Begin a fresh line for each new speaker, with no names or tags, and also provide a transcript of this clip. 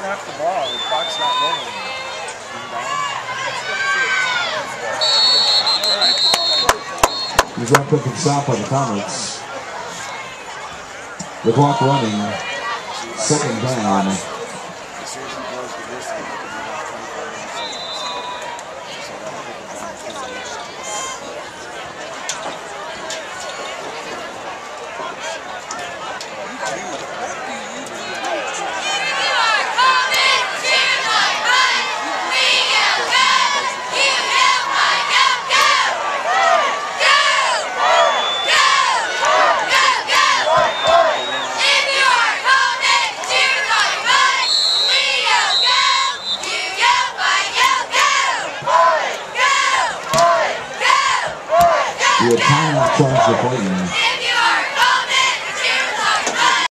snapped the ball. The clock's not rolling. He's not picking stop on the Comets. The clock running. Second down. The timeout charge the Clayton.